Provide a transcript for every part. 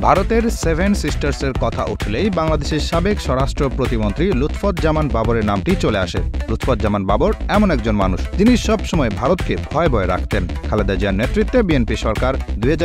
ভারতের সেভেন সিস্টার্সের কথা উঠলেই বাংলাদেশের সাবেক স্বরাষ্ট্র প্রতিমন্ত্রী লুৎফুজ্জামান বাবরের নামটি চলে আসে। লুৎফুজ্জামান বাবর এমন একজন মানুষ, যিনি সবসময় ভারতকে ভয় ভয় রাখতেন। খালেদা জিয়ার নেতৃত্বে বিএনপি সরকার দুই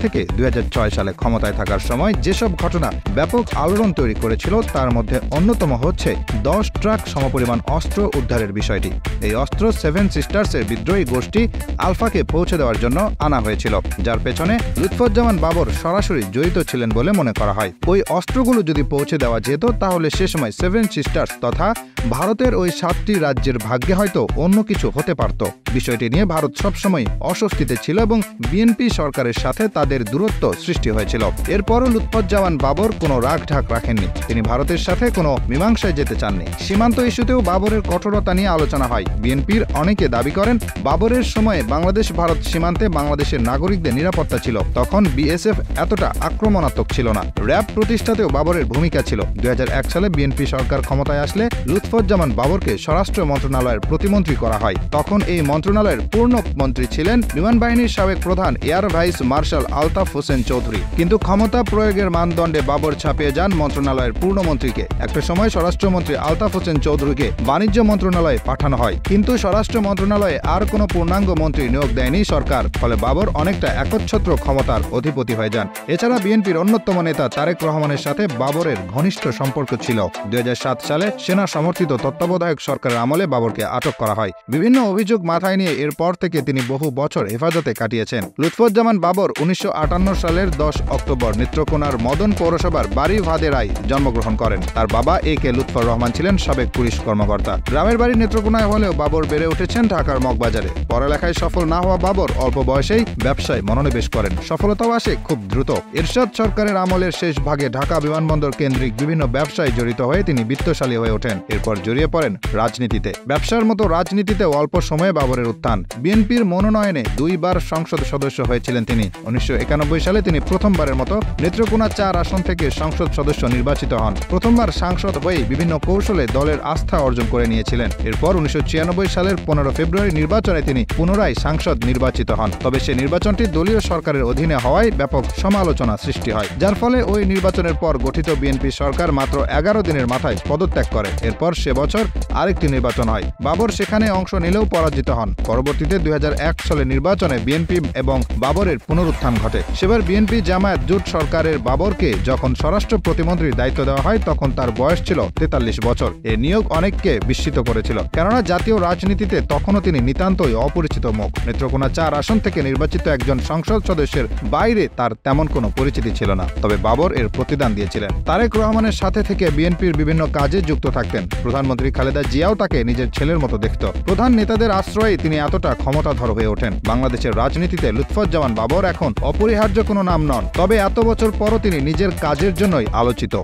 থেকে দুই সালে ক্ষমতায় থাকার সময় যেসব ঘটনা ব্যাপক আলোড়ন তৈরি করেছিল, তার মধ্যে অন্যতম হচ্ছে দশ ট্রাক সমপরিমাণ অস্ত্র উদ্ধারের বিষয়টি। এই অস্ত্র সেভেন সিস্টার্সের বিদ্রোহী গোষ্ঠী আলফাকে পৌঁছে দেওয়ার জন্য আনা হয়েছিল। যার পেছনে লুৎফুজ্জামান বাবর সরাসরি জড়িত ছিলেন বলে মনে করা হয়। ওই অস্ত্রগুলো যদি পৌঁছে দেওয়া যেত, তাহলে সে সময় সেভেন সিস্টার্স তথা ভারতের ওই সাতটি রাজ্যের ভাগ্যে হয়তো অন্য কিছু হতে পারত। বিষয়টি নিয়ে ভারত সবসময় অস্বস্তিতে ছিল এবং বিএনপি সরকারের সাথে তাদের দূরত্ব সৃষ্টি হয়েছিল। এরপরও লুৎফুজ্জামান বাবর কোনো রাগ ঢাক রাখেননি। তিনি ভারতের সাথে কোনো মীমাংসায় যেতে চাননি। সীমান্ত ইস্যুতেও বাবরের কঠোরতা নিয়ে আলোচনা হয়। বিএনপির অনেকে দাবি করেন, বাবরের সময়ে বাংলাদেশ ভারত সীমান্তে বাংলাদেশের নাগরিকদের নিরাপত্তা ছিল। তখন বিএসএফ এতটা আক্রমণাত্মক ছিল না। র্যাব প্রতিষ্ঠাতেও বাবরের ভূমিকা ছিল। দুই হাজার এক সালে বিএনপি সরকার ক্ষমতায় আসলে লুৎফুজ্জামান বাবরকে স্বরাষ্ট্র মন্ত্রণালয়ের প্রতিমন্ত্রী করা হয়। তখন এই মন্ত্রণালয়ের পূর্ণ মন্ত্রী ছিলেন বিমান বাহিনীর সাবেক প্রধান air vice marshal Altaf Hossain Chowdhury. কিন্তু ক্ষমতা প্রয়োগের মানদণ্ডে বাবর ছাপিয়ে যান মন্ত্রণালয়ের পূর্ণমন্ত্রীকে একটা সময় স্বরাষ্ট্রমন্ত্রী আলতাফ হোসেন চৌধুরীকে বাণিজ্য মন্ত্রণালয়ে পাঠানো হয়। কিন্তু স্বরাষ্ট্র মন্ত্রণালয়ে আর কোনো পূর্ণাঙ্গ মন্ত্রী নিয়োগ দেয়নি সরকার। ফলে বাবর অনেকটা একচ্ছত্র ক্ষমতার অধিপতি হয়ে যান। এছাড়া বিএনপির অন্যতম নেতা তারেক রহমানের সাথে বাবরের ঘনিষ্ঠ সম্পর্ক ছিল। দুই হাজার সাত সালে সেনা সমর্থিত তত্ত্বাবধায়ক সরকারের আমলে বাবরকে আটক করা হয়। বিভিন্ন অভিযোগ মাথায় নিয়ে এরপর থেকে তিনি বহু বছর হেফাজতে কাটিয়েছেন। লুৎফুজ্জামান বাবর উনিশশো আটান্ন সালের দশ অক্টোবর নেত্রকোনার মদন পৌরসভার বাড়ি ভাদেরায় জন্মগ্রহণ করেন। তার বাবা এ কে লুৎফর রহমান ছিলেন সাবেক পুলিশ কর্মকর্তা। গ্রামের বাড়ি নেত্রকোনায় হলেও বাবর বেড়ে উঠেছেন ঢাকার মগবাজারে। পড়ালেখায় সফল না হওয়া বাবর অল্প বয়সেই ব্যবসায় মনোনিবেশ করেন। সফলতাও আসে খুব দ্রুত। এরশাদ সরকারের আমলের শেষ ভাগে ঢাকা বিমানবন্দর কেন্দ্রিক বিভিন্ন ব্যবসায় জড়িত হয়ে তিনি বিত্তশালী হয়ে ওঠেন। এরপর জড়িয়ে পড়েন রাজনীতিতে। ব্যবসার মতো রাজনীতিতে অল্প সময়ে বাবরের উত্থান। বিএনপির মনোনয়নে দুইবার সংসদ সদস্য হয়েছিলেন তিনি। উনিশশো একানব্বই সালে তিনি প্রথমবারের মতো নেত্রকোনা চার আসন থেকে সংসদ সদস্য নির্বাচিত হন। প্রথমবার সাংসদ হয়ে বিভিন্ন কৌশলে দলের আস্থা অর্জন করে নিয়েছিলেন। এরপর উনিশশো ছিয়ানব্বই সালের পনেরো ফেব্রুয়ারি নির্বাচনে তিনি পুনরায় সাংসদ নির্বাচিত হন। তবে সে নির্বাচনটি দলীয় সরকারের অধীনে হওয়ায় ব্যাপক সমালোচনা সৃষ্টি হয়। যার ফলে ওই নির্বাচনের পর গঠিত বিএনপি সরকার মাত্র এগারো দিনের মাথায় পদত্যাগ করে। এরপর সে বছর আরেকটি নির্বাচন হয়। বাবর সেখানে অংশ নিলেও পরাজিত হন। পরবর্তীতে দুই হাজার এক সালে নির্বাচনে বিএনপি এবং বাবরের পুনরুত্থান ঘটে। সেবার বিএনপি জামায়াত জোট সরকারের বাবরকে যখন স্বরাষ্ট্র প্রতিমন্ত্রীর দায়িত্ব দেওয়া হয়, তখন তার বয়স ছিল তেতাল্লিশ বছর। এ নিয়োগ অনেককে বিস্মিত করেছিল। কেননা জাতীয় রাজনীতিতে তখনও তিনি নিতান্তই অপরিচিত মুখ। নেত্রকোনা চার আসন থেকে নির্বাচিত একজন সংসদ সদস্যের বাইরে তার তেমন কোনো পরিচিতি ছিল না, তবে বাবর এর প্রতিদান দিয়েছিলেন। তারেক রহমানের সাথে থেকে বিএনপির বিভিন্ন কাজে যুক্ত থাকতেন। প্রধানমন্ত্রী খালেদা জিয়াও তাকে নিজের ছেলের মতো দেখত। প্রধান নেতাদের আশ্রয়ে তিনি এতটা ক্ষমতাধর হয়ে ওঠেন। বাংলাদেশের রাজনীতিতে লুৎফজ্জামান বাবর এখন অপরিহার্য কোনো নাম নন, তবে এত বছর পরও তিনি নিজের কাজের জন্যই আলোচিত।